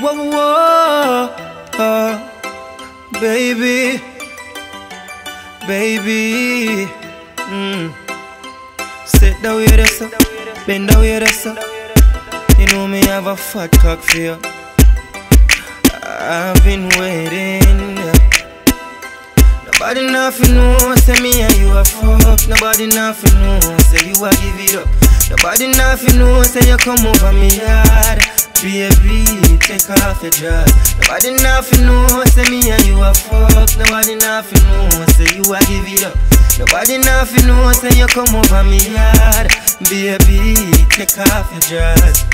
Whoa, whoa, uh, baby, baby. Mm. Sit down with us, up, bend down with us. up. You know me have a fat cock for you. I've been waiting. Nobody nothing know, say me and you a fuck. Nobody nothing know, say you a give it up. Nobody nothing know, say you come over me yard. Baby, take off your dress. Nobody nothing know, say me and you a fuck. Nobody nothing know, say you a give it up. Nobody nothing know, say you come over me yard. Baby, take off your dress.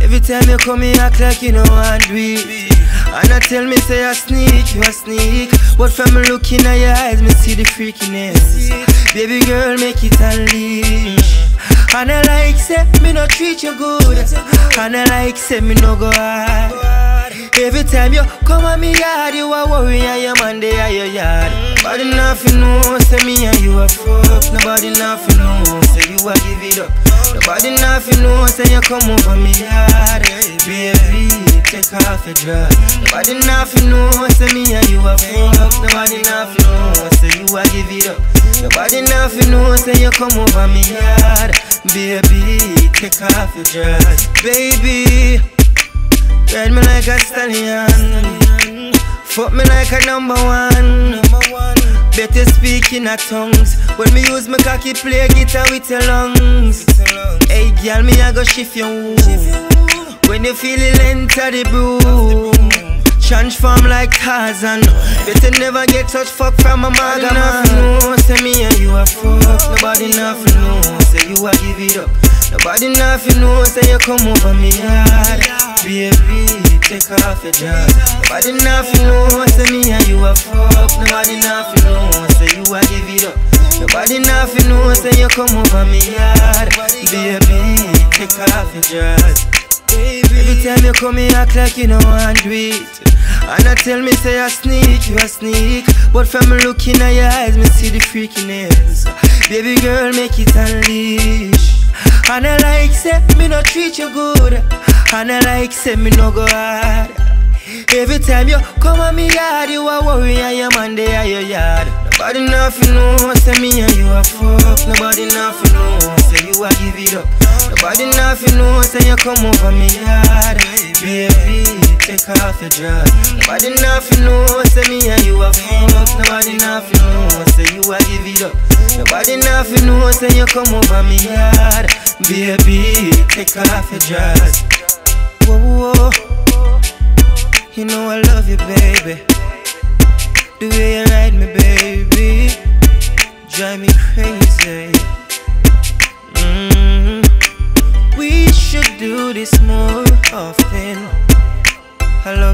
Every time you come, you act like you know want do it. And I tell me say I sneak, you a sneak. But from looking at your eyes, me see the freakiness. Baby girl, make it unleash. And I like say me no treat you good. And I like say me no go hard. Every time you come at me yard, you a worry and your man they at your yard. Nobody nothing know, say me and you a fuck. Nobody nothing know, say you a give it up. Nobody nothing know, say you come over me yard. Baby, take off your dress. Nobody nothing know, say me and you a fuck. Nobody nothing know, say you a give it up. Nobody nothing know, say you come over me yard. Baby, take off your dress. Baby, ride me like a stallion. Fuck me like a number one. Better speak in a tongues. When me use my cocky play guitar with your lungs. Hey girl, me I go shift your woo. When you feel it enter the broom. Transform like Tarzan. Better never get touch fuck from a man. know, say me and you a fuck. Nobody nothing know, you a give it up. Nobody nothing know, say you come over me yard. Baby, take off your dress. Nobody nothing know, say me and you a fuck. Nobody nothing know, say you a give it up. Nobody nothing know, say you come over me yard. Baby, take off your dress. Every time you come, you act like you know want do it. And I tell me say I sneak, you a sneak. But from looking at your eyes, me see the freakiness. Baby girl, make it unleash. And I like say me no treat you good. And I like say me no go hard. Every time you come at me yard, you a worry and your man they at your yard. Nobody nothing know, say me and you a fuck. Nobody nothing know, say you a give it up. Nobody nothing know, say you come over me yard. Baby, take off your dress. Nobody nothing know, say me and you a fuck. Nobody nothing know, say you a give it up. Nobody nothing know, say you come over me yard. Baby, take off your dress. Whoa, whoa. You know I love you, baby. The way you ride me, baby, drive me crazy. mm We should do this more often.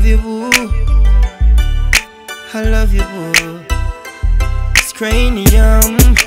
I love you, boo. I love you, boo. It's Kranium.